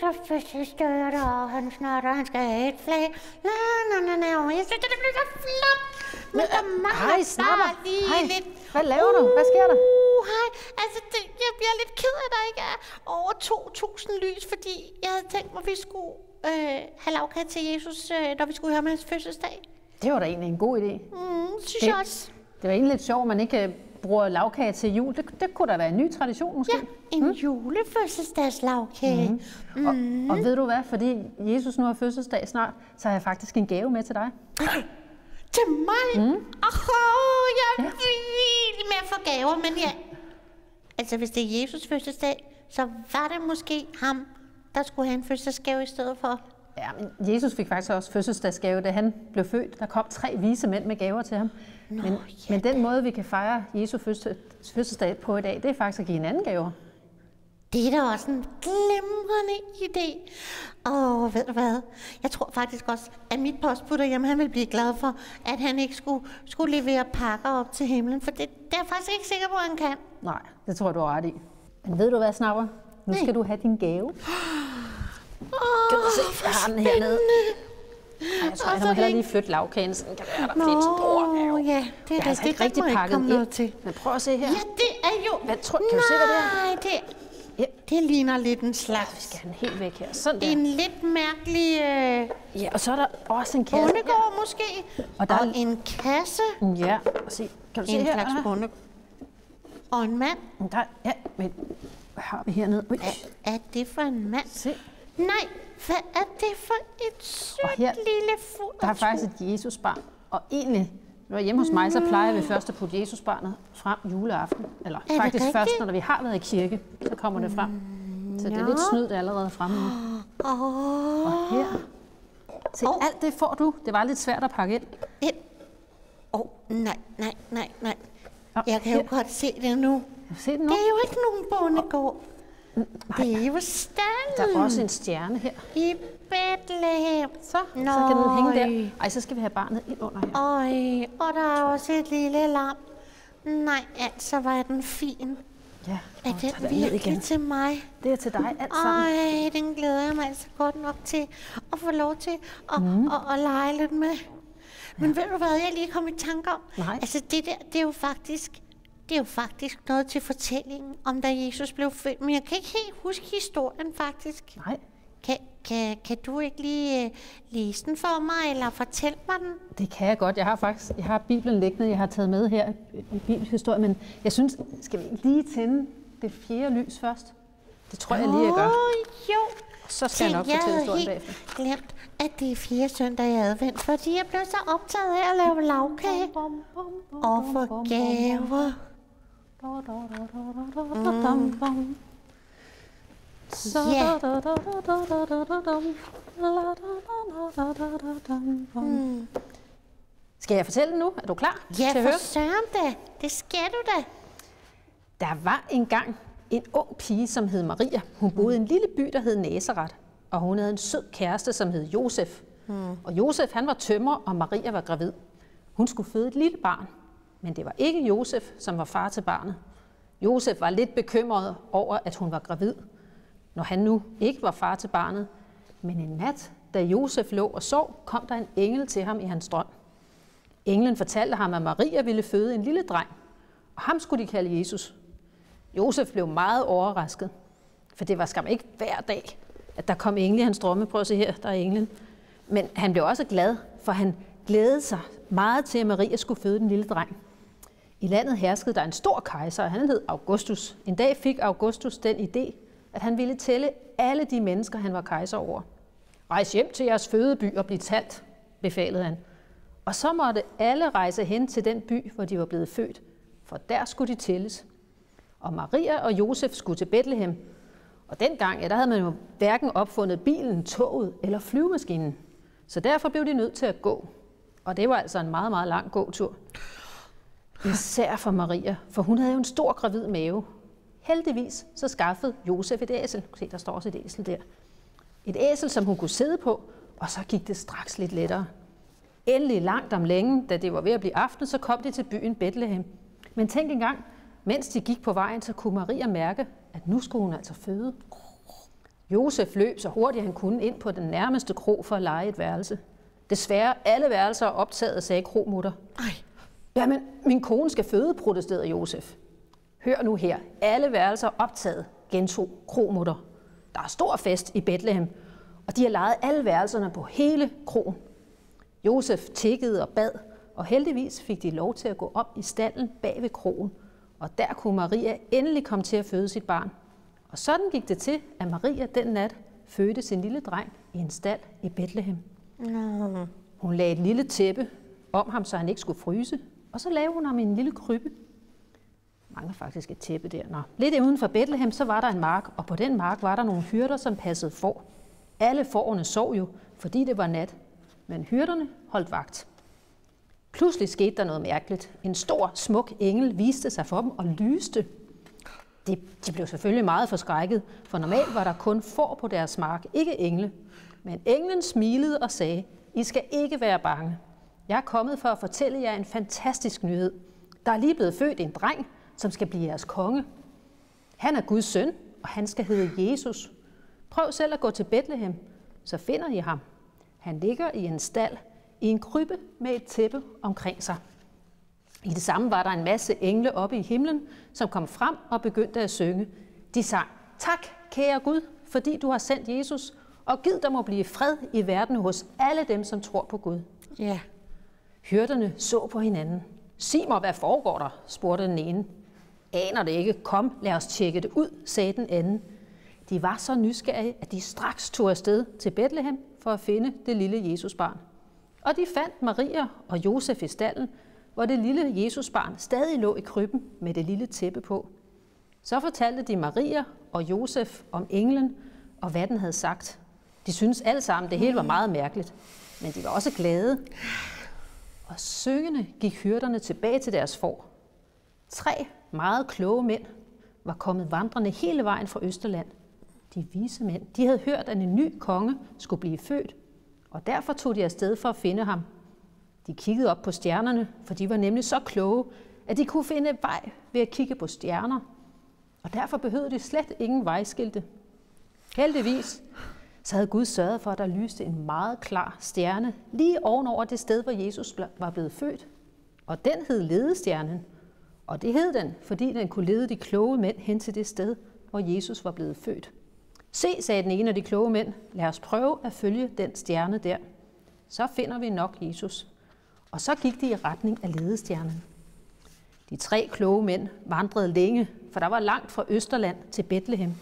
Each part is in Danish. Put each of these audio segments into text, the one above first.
så fødselsdag er der, og han og han skal have et flag. La, la, la, la, og jeg synes, det bliver så flot. Men der mangler Hej, snapper. bare lige Hej. lidt. Hvad laver du? Hvad sker der? Uh, hej. Altså, det, jeg bliver lidt ked af, at der ikke er over 2.000 lys, fordi jeg havde tænkt mig, at vi skulle øh, have lavkage til Jesus, øh, når vi skulle høre med hans fødselsdag. Det var da egentlig en god idé. Mm, synes Det- jeg også. Det var egentlig lidt sjovt, at man ikke øh, bruger lavkage til jul. Det, det kunne da være en ny tradition måske. Ja, en mm. julefødselsdagslagkage. Mm. Og, og ved du hvad, fordi Jesus nu har fødselsdag snart, så har jeg faktisk en gave med til dig. Til mig? Mm. Oh, jeg er vild med at få gaver, men ja. Altså, hvis det er Jesus fødselsdag, så var det måske ham, der skulle have en fødselsdagsgave i stedet for. Ja, men Jesus fik faktisk også fødselsdagsgave, da han blev født. Der kom tre vise mænd med gaver til ham. Nå, men, ja. men den måde, vi kan fejre Jesu fødsel- fødselsdag på i dag, det er faktisk at give hinanden gaver. Det er da også en glimrende idé. Og ved du hvad? Jeg tror faktisk også, at mit postbud derhjemme, han vil blive glad for, at han ikke skulle, skulle levere pakker op til himlen. For det, det er jeg faktisk ikke sikker på, at han kan. Nej, det tror jeg, du har ret i. Men ved du hvad, Snapper? Nu skal du have din gave. Åh, Kan du se, jeg har den hernede. Jeg tror, jeg må hellere lige flytte lavkagen, så den kan være der. Et stor gave. ja, det er rigtigt. altså ikke Der rigtig ikke pakket den noget ind. til. Men prøv at se her. Ja, det er jo... Hvad tror, kan du se, hvad det er? Nej, det, Ja, det ligner lidt en vi slags... skal have den helt væk her. Sådan der. En lidt mærkelig øh, Ja, og så er der også en kasse. bondegård måske. Og der og er- en kasse. Ja, og se, kan du se En her? slags Ah, bondegård. Og en mand. Der, ja, men hvad har vi hernede? Ui, Hvad er det for en mand? se, Nej, hvad er det for et sødt her- lille fod? der er faktisk et Jesusbarn. Og egentlig, når jeg er hjemme hos mig, så plejer vi først at putte Jesusbarnet frem juleaften. Eller det faktisk rigtigt? først, når vi har været i kirke, så kommer det frem. Så det er lidt snyd, det er allerede fremme nu. Åh, Og her, se, Åh. alt det får du. Det var lidt svært at pakke ind. Åh, oh, nej, nej, nej, nej. Jeg kan jo godt se det nu. Se den nu. Det er jo ikke nogen bondegård. Det er jo Der stallen er også en stjerne her. i Bethlehem. Så, så kan den hænge der. Ej, så skal vi have barnet ind under her. Øj, og der er også et lille lam. Nej, altså, er den fin. Ja, Er den den virkelig igen. til mig? Det er til dig alt sammen. Ej, den glæder jeg mig altså godt nok til at få lov til at, mm. at, at lege lidt med. Men ved du hvad, jeg lige kom i tanke om? Nej. Altså det der, det er jo faktisk, det er jo faktisk noget til fortællingen om da Jesus blev født. Men jeg kan ikke helt huske historien faktisk. Nej, Kan, kan, kan du ikke lige uh, læse den for mig, eller fortælle mig den? det kan jeg godt. Jeg har faktisk jeg har Bibelen liggende, jeg har taget med her i Bibelhistorie, men jeg synes, skal vi lige tænde det fjerde lys først? Det tror jeg lige, jeg gør. Jo. Så skal jeg nok jeg fortælle havde historien bagefter. glemt, at det er fire søndag i advent, fordi jeg blev så optaget af at lave lavkage og få gaver. Ja. Mm. Skal jeg fortælle nu? Er du klar Ja, til at for høre? søren da. Det skal du da. Der var engang en ung pige, som hed Maria. Hun boede i en lille by, der hed Nazareth. Og hun havde en sød kæreste, som hed Josef. Mm. Og Josef, han var tømmer, og Maria var gravid. Hun skulle føde et lille barn. Men det var ikke Josef, som var far til barnet. Josef var lidt bekymret over, at hun var gravid, når han nu ikke var far til barnet. Men en nat, da Josef lå og sov, kom der en engel til ham i hans drøm. Englen fortalte ham, at Maria ville føde en lille dreng, og ham skulle de kalde Jesus. Josef blev meget overrasket, for det var skam ikke hver dag, at der kom engle i hans drømme. Prøv at se her, der er englen. Men han blev også glad, for han glædede sig meget til, at Maria skulle føde den lille dreng. I landet herskede der en stor kejser, og han hed Augustus. En dag fik Augustus den idé, at han ville tælle alle de mennesker, han var kejser over. Rejs hjem til jeres fødeby og bliv talt, befalede han. Og så måtte alle rejse hen til den by, hvor de var blevet født, for der skulle de tælles. Og Maria og Josef skulle til Bethlehem. Og dengang, ja, der havde man jo hverken opfundet bilen, toget eller flyvemaskinen. Så derfor blev de nødt til at gå. Og det var altså en meget, meget lang gåtur. Især for Maria, for hun havde jo en stor gravid mave. Heldigvis så skaffede Josef et æsel. Se, der står også et æsel der. Et æsel, som hun kunne sidde på, og så gik det straks lidt lettere. Endelig langt om længe, da det var ved at blive aften, så kom de til byen Bethlehem. Men tænk engang, mens de gik på vejen, så kunne Maria mærke, at nu skulle hun altså føde. Josef løb så hurtigt han kunne ind på den nærmeste kro for at lege et værelse. Desværre, alle værelser er optaget, sagde kromutter. Ej, Jamen, min kone skal føde, protesterede Josef. Hør nu her, alle værelser er optaget, gentog kromutter. Der er stor fest i Bethlehem, og de har lejet alle værelserne på hele kroen. Josef tikkede og bad, og heldigvis fik de lov til at gå op i stallen bag ved kroen, og der kunne Maria endelig komme til at føde sit barn. Og sådan gik det til, at Maria den nat fødte sin lille dreng i en stald i Bethlehem. Hun lagde et lille tæppe om ham, så han ikke skulle fryse, og så lavede hun ham i en lille krybbe. Mangler faktisk et tæppe der. Nå. Lidt uden for Bethlehem, så var der en mark, og på den mark var der nogle hyrder, som passede får. Alle fårene sov jo, fordi det var nat, men hyrderne holdt vagt. Pludselig skete der noget mærkeligt. En stor, smuk engel viste sig for dem og lyste. De, de blev selvfølgelig meget forskrækket, for normalt var der kun får på deres mark, ikke engle. Men englen smilede og sagde, I skal ikke være bange. Jeg er kommet for at fortælle jer en fantastisk nyhed. Der er lige blevet født en dreng, som skal blive jeres konge. Han er Guds søn, og han skal hedde Jesus. Prøv selv at gå til Bethlehem, så finder I ham. Han ligger i en stald, i en krybbe med et tæppe omkring sig. I det samme var der en masse engle oppe i himlen, som kom frem og begyndte at synge. De sang, tak kære Gud, fordi du har sendt Jesus, og giv der må blive fred i verden hos alle dem, som tror på Gud. Ja. Hyrderne så på hinanden. Sig mig, hvad foregår der? spurgte den ene. Aner det ikke. Kom, lad os tjekke det ud, sagde den anden. De var så nysgerrige, at de straks tog afsted til Bethlehem for at finde det lille Jesusbarn. Og de fandt Maria og Josef i stallen, hvor det lille Jesusbarn stadig lå i krybben med det lille tæppe på. Så fortalte de Maria og Josef om englen og hvad den havde sagt. De syntes alle sammen, det hele var meget mærkeligt, men de var også glade. Og syngende gik hyrderne tilbage til deres får. Tre meget kloge mænd var kommet vandrende hele vejen fra Østerland. De vise mænd, de havde hørt, at en ny konge skulle blive født, og derfor tog de afsted for at finde ham. De kiggede op på stjernerne, for de var nemlig så kloge, at de kunne finde vej ved at kigge på stjerner. Og derfor behøvede de slet ingen vejskilte. Heldigvis så havde Gud sørget for, at der lyste en meget klar stjerne lige ovenover det sted, hvor Jesus var blevet født. Og den hed ledestjernen. Og det hed den, fordi den kunne lede de kloge mænd hen til det sted, hvor Jesus var blevet født. Se, sagde den ene af de kloge mænd, lad os prøve at følge den stjerne der. Så finder vi nok Jesus. Og så gik de i retning af ledestjernen. De tre kloge mænd vandrede længe, for der var langt fra Østerland til Bethlehem.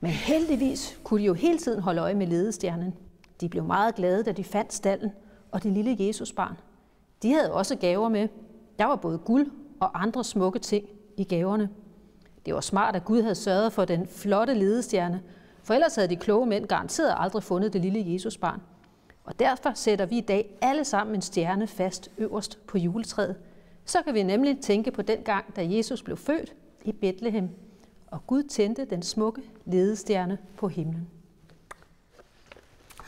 Men heldigvis kunne de jo hele tiden holde øje med ledestjernen. De blev meget glade, da de fandt stallen og det lille Jesusbarn. De havde også gaver med. Der var både guld og andre smukke ting i gaverne. Det var smart, at Gud havde sørget for den flotte ledestjerne, for ellers havde de kloge mænd garanteret aldrig fundet det lille Jesusbarn. Og derfor sætter vi i dag alle sammen en stjerne fast øverst på juletræet. Så kan vi nemlig tænke på den gang, da Jesus blev født i Bethlehem, og Gud tændte den smukke ledestjerne på himlen.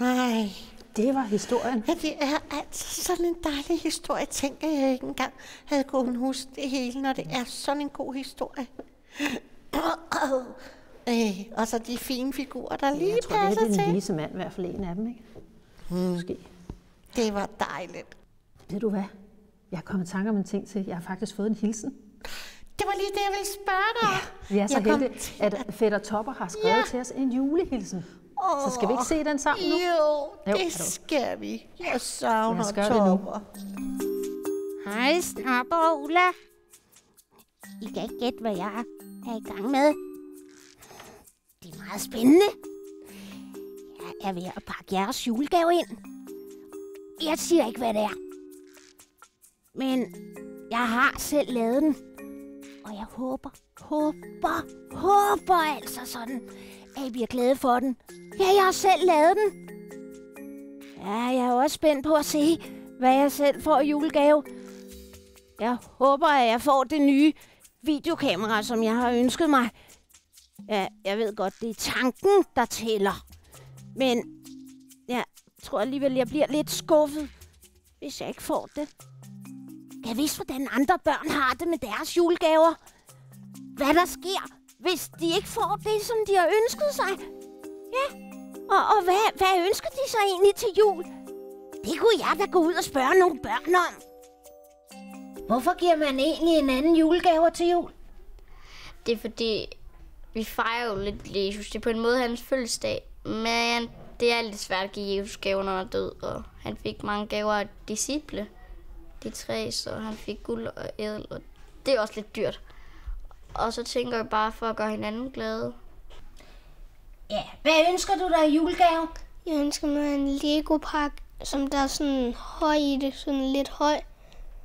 Ej, Det var historien. ja, det er altså sådan en dejlig historie. Tænk, at jeg ikke engang havde kunnet huske det hele, når det er sådan en god historie. Øh, og så de fine figurer, der lige Jeg tror, det passer er den vise mand, i hvert fald en af dem, ikke? Måske. Det var dejligt. Ved du hvad? Jeg er kommet i tanke om en ting til. Jeg har faktisk fået en hilsen. Det var lige det, jeg ville spørge dig om. Vi er så Jeg heldige, at Fætter Topper har skrevet Ja. til os en julehilsen. Så skal vi ikke se den sammen nu? Jo, Jo, det skal vi. Jeg savner nu. topper. Hej, Snapper og Ulla. I kan ikke gætte, hvad jeg er i gang med. Det er meget spændende. Jeg er ved at pakke jeres julegave ind. Jeg siger ikke, hvad det er. Men jeg har selv lavet den. Og jeg håber, håber, håber altså sådan, at I bliver glade for den. Ja, jeg har selv lavet den. Ja, jeg er også spændt på at se, hvad jeg selv får i julegave. Jeg håber, at jeg får det nye videokamera, som jeg har ønsket mig. Ja, jeg ved godt, det er tanken, der tæller. Men jeg tror alligevel, jeg bliver lidt skuffet, hvis jeg ikke får det. Jeg vidste, hvordan andre børn har det med deres julegaver. Hvad der sker, hvis de ikke får det, som de har ønsket sig. Ja, Og, og hvad, hvad ønsker de sig egentlig til jul? Det kunne jeg da gå ud og spørge nogle børn om. Hvorfor giver man egentlig en anden julegaver til jul? Det er fordi, vi fejrer jo lidt Jesus. Det er på en måde hans fødselsdag. Men det er lidt svært at give Jesus gaver, når han er død. Og han fik mange gaver af disciple. De tre, så han fik guld og ædel. Og det er også lidt dyrt. Og så tænker jeg bare for at gøre hinanden glade. Ja, hvad ønsker du dig i julegave? Jeg ønsker mig en Lego-pakke, som der er sådan høj i det, sådan lidt høj.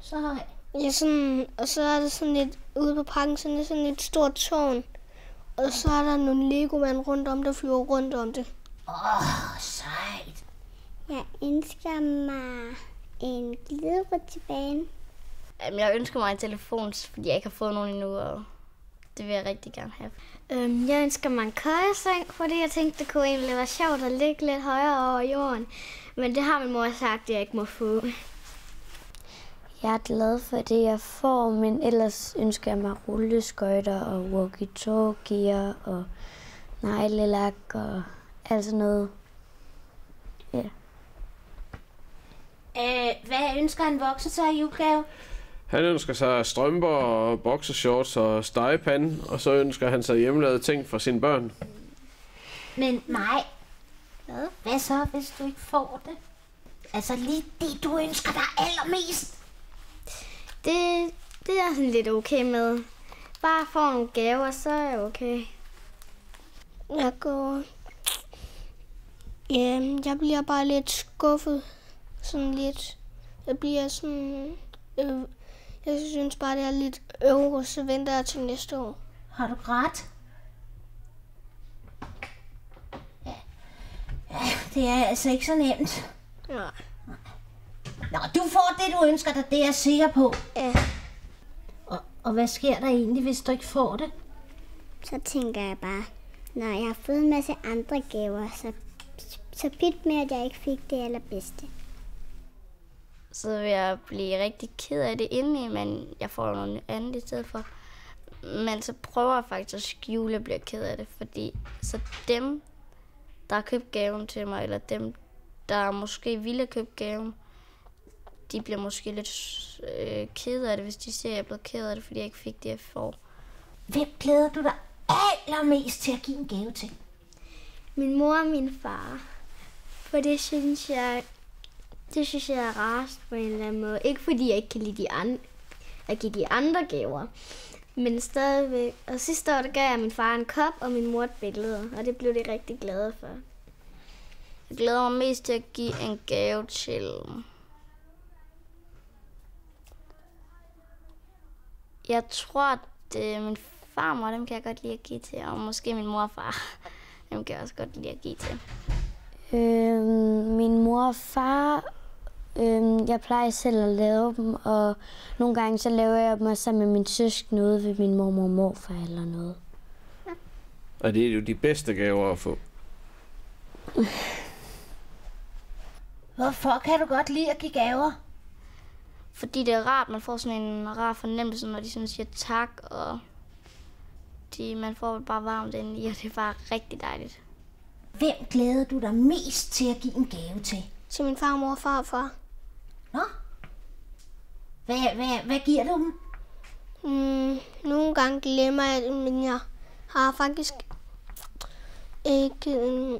Så høj. Ja, sådan, og så er der sådan lidt, ude på pakken, sådan, lidt- sådan et stort tårn. Og så er der nogle Lego-mand rundt om, der flyver rundt om det. Åh, oh, sejt. Jeg ønsker mig en gliderutsjebane. tilbage. Jamen, jeg ønsker mig en telefon, fordi jeg ikke har fået nogen endnu. Og det vil jeg rigtig gerne have. Øhm, jeg ønsker mig en køjeseng, fordi jeg tænkte, det kunne egentlig være sjovt at ligge lidt højere over jorden. Men det har min mor sagt, at jeg ikke må få. Jeg er glad for det, jeg får, men ellers ønsker jeg mig rulleskøjter og walkie-talkier og neglelak og alt sådan noget. Ja. Øh, hvad ønsker en voksen sig i julegave? Han ønsker sig strømper og boxershorts og stegepande, og så ønsker han sig hjemmelavede ting fra sine børn. Men mig, hvad? hvad så, hvis du ikke får det? Altså lige det, du ønsker dig allermest. Det, det er sådan lidt okay med. Bare få nogle gaver, så er jeg okay. Jeg går... Ja, jeg bliver bare lidt skuffet. Sådan lidt... Jeg bliver sådan... Øh, jeg synes bare, det er lidt øvre, så venter jeg til næste år. Har du grædt? Ja. ja, det er altså ikke så nemt. Ja. Nå, du får det, du ønsker dig, det er jeg sikker på. Ja. Og, og hvad sker der egentlig, hvis du ikke får det? Så tænker jeg bare, når jeg har fået en masse andre gaver, så, så pyt med, at jeg ikke fik det allerbedste. Så vil jeg blive rigtig ked af det indeni, men jeg får jo noget andet i stedet for. Men så prøver jeg faktisk at skjule, at jeg bliver ked af det, fordi så dem, der har købt gaven til mig, eller dem, der måske ville købe gaven, de bliver måske lidt øh, ked af det, hvis de ser, at jeg er blevet ked af det, fordi jeg ikke fik det, jeg får. Hvem glæder du dig allermest til at give en gave til? Min mor og min far. For det synes jeg, det synes jeg er rarest på en eller anden måde. Ikke fordi jeg ikke kan lide de andre, at give de andre gaver. Men stadigvæk. Og sidste år, der gav jeg min far en kop og min mor et billede. Og det blev de rigtig glade for. Jeg glæder mig mest til at give en gave til... Jeg tror, at øh, min farmor, dem kan jeg godt lide at give til, og måske min mor og far, dem kan jeg også godt lide at give til. Øhm, min mor og far, øhm, jeg plejer selv at lave dem, og nogle gange så laver jeg dem også sammen med min søskende ude ved min mormor og morfar eller noget. Og det er jo de bedste gaver at få. Hvorfor kan du godt lide at give gaver? Fordi det er rart, man får sådan en rar fornemmelse, når de sådan siger tak, og de, man får bare varmt ind i, og det er bare rigtig dejligt. Hvem glæder du dig mest til at give en gave til? Til min farmor og farfar. Nå? Hvad, hvad, hvad giver du dem? Mm, nogle gange glemmer jeg det, men jeg har faktisk ikke... øhm,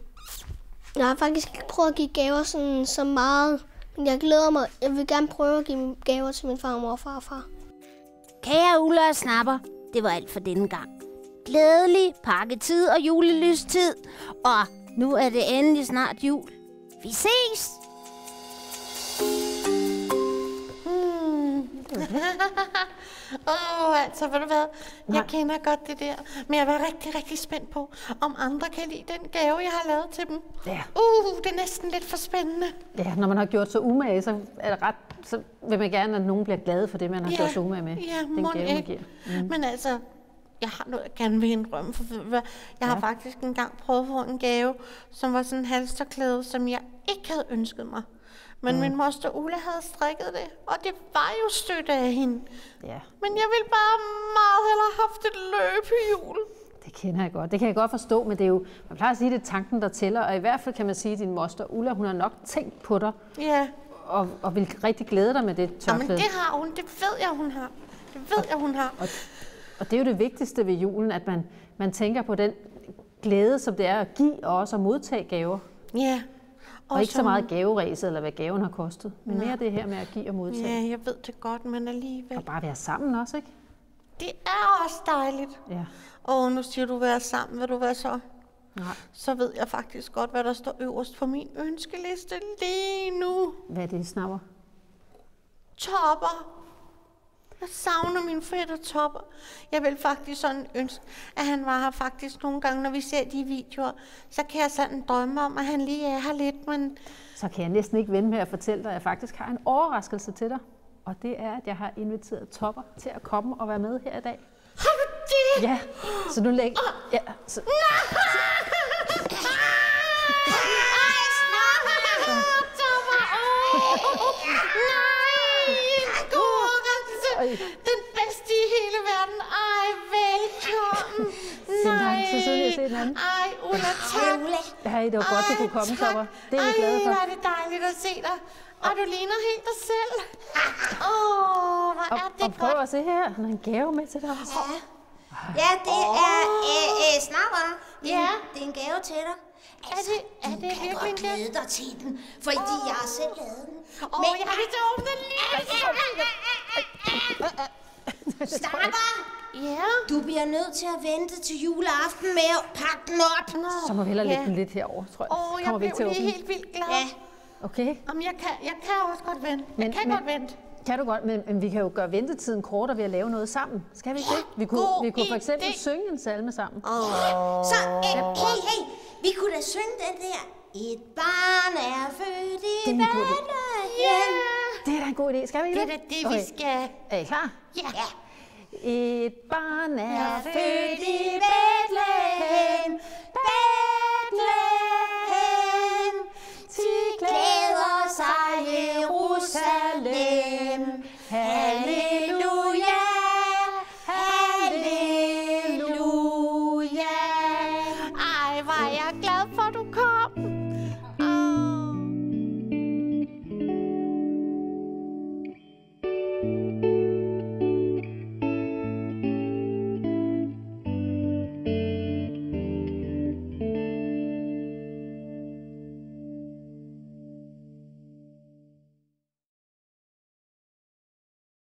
Jeg har faktisk ikke prøvet at give gaver sådan, så meget. Men jeg glæder mig. Jeg vil gerne prøve at give gaver til min farmor og farfar. Kære Ulla og Snapper, det var alt for denne gang. Glædelig pakketid og julelystid. Og nu er det endelig snart jul. Vi ses! Åh, oh, altså, ved du hvad? Jeg kender godt det der. Men jeg var rigtig, rigtig spændt på, om andre kan lide den gave, jeg har lavet til dem. Ja. Uh, det er næsten lidt for spændende. Ja, når man har gjort så umage, så, er det ret, så vil man gerne, at nogen bliver glade for det, man har Ja, gjort så umage med. ja, den gave, man ikke. giver. Mm. Men altså, jeg har noget, jeg gerne vil indrømme. For jeg har faktisk engang prøvet at få en gave, som var sådan en halsterklæde, som jeg ikke havde ønsket mig. Men mm. min moster Ulla havde strikket det, og det var jo støtte af hende. Ja, Men jeg ville bare meget hellere have haft et løb i jul. Det kender jeg godt. Det kan jeg godt forstå, men det er jo, man plejer at sige, det er tanken, der tæller. Og i hvert fald kan man sige, at din moster Ulla, hun har nok tænkt på dig, Ja, og, og vil rigtig glæde dig med det Jamen, tørklæde. det har hun. Det ved jeg, hun har. Det ved jeg, hun har. Og det er jo det vigtigste ved julen, at man, man tænker på den glæde, som det er at give og også at modtage gaver. Ja. Og, ikke så som- meget gaveræset, eller hvad gaven har kostet, men mere det her med at give og modtage. Ja, jeg ved det godt, men alligevel. Og bare være sammen også, ikke? Det er også dejligt. Ja. Åh, nu siger du være sammen. Vil du være så? Nej. Så ved jeg faktisk godt, hvad der står øverst på min ønskeliste lige nu. Hvad er det, snapper? Topper. Jeg savner min fætter Topper. Jeg vil faktisk sådan ønske, at han var her faktisk nogle gange, når vi ser de videoer. Så kan jeg sådan drømme om, at han lige er her lidt, men Så kan jeg næsten ikke vente med at fortælle dig, at jeg faktisk har en overraskelse til dig. Og det er, at jeg har inviteret Topper til at komme og være med her i dag. har du det? Ja, så nu læg... Ja, så... Ej, snapper! Topper! Åh, Nej, en overraskelse. Ej. Den bedste i hele verden. Ej, velkommen. Lang tid siden, jeg set en anden. Ej, Ulla, tak. Hej, det var godt, du kunne komme. Topper. Det er vi glade Ej, for. hvor er det dejligt at se dig. Og du ligner helt dig selv. Åh, oh, hvor Og, er det og prøv godt. at se her. Han har en gave med til dig. Ja, det er øh, øh, snapper. Det er, Ja. det er en gave til dig. Er det, er du det kan virkelig godt glæde dig til den, fordi jeg har selv lavet den. Åh, oh, jeg har lyst til at åbne den lige. Snapper, Ja. du bliver nødt til at vente til juleaften med at pakke den op. Så må vi hellere lægge Ja. den lidt herover, tror jeg. Åh, oh, jeg Kommer vi blev ikke til at lige åbne? helt vildt glad. Ja. Okay. Jamen, jeg kan, jeg kan også godt vente. Men- jeg kan men- godt vente. Kan du godt, men, men vi kan jo gøre ventetiden kortere ved at lave noget sammen. Skal vi ikke det? Vi kunne, vi kunne for eksempel idé. synge en salme sammen. Så, øh, hey, hey, vi kunne da synge den der. Et barn er født i Den er. Bethlehem. Det er da en god idé. Skal vi ikke Det er det, vi skal. Er I klar? Ja. ja. Et barn er ja. født i Bethlehem. Bethlehem. De glæder sig Jerusalem.